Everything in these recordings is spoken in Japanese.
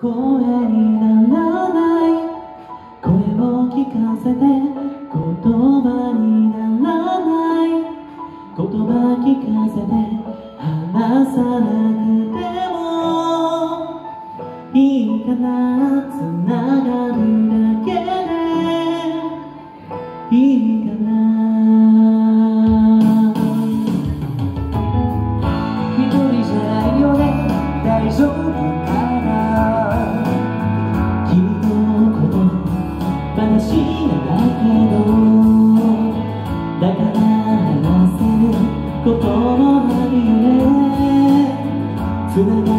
声にならない。声を聞かせて言葉にならない。言葉聞かせて話さなくても。いいかな？繋がるだけで。いいこともあるよね。つなが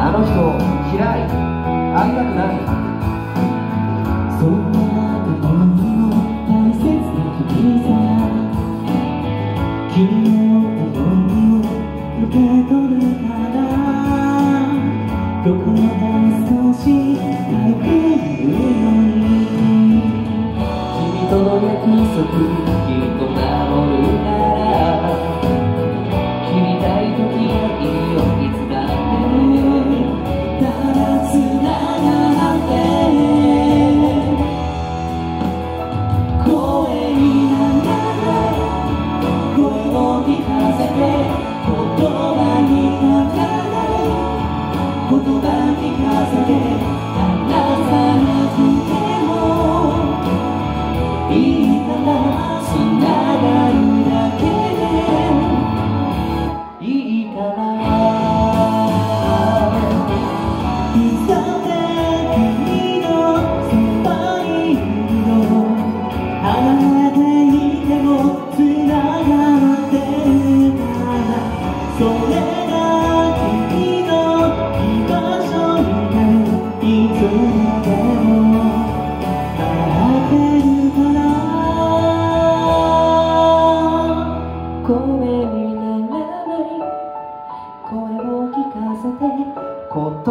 あの人嫌い会いたくな？いそんな？中にも大切な？君さ君の思いを受け取るからどこまで少し軽く言うように君との約束言葉聞かせ葉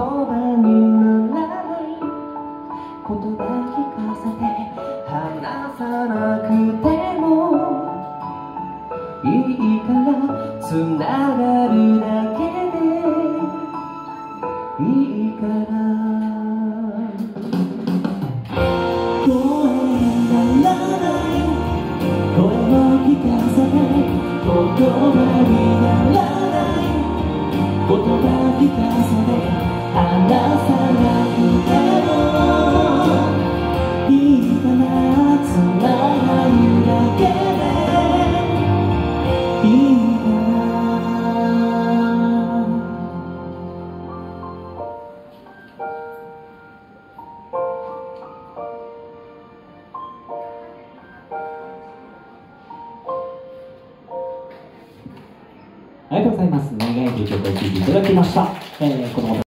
にならない言葉聞かせて話さなくてもいいからつながるだけでいいから声にならない声を聞かせて言葉にならない。言葉聞かせてありがとうございます。長い曲を聴いていただきました。えーこの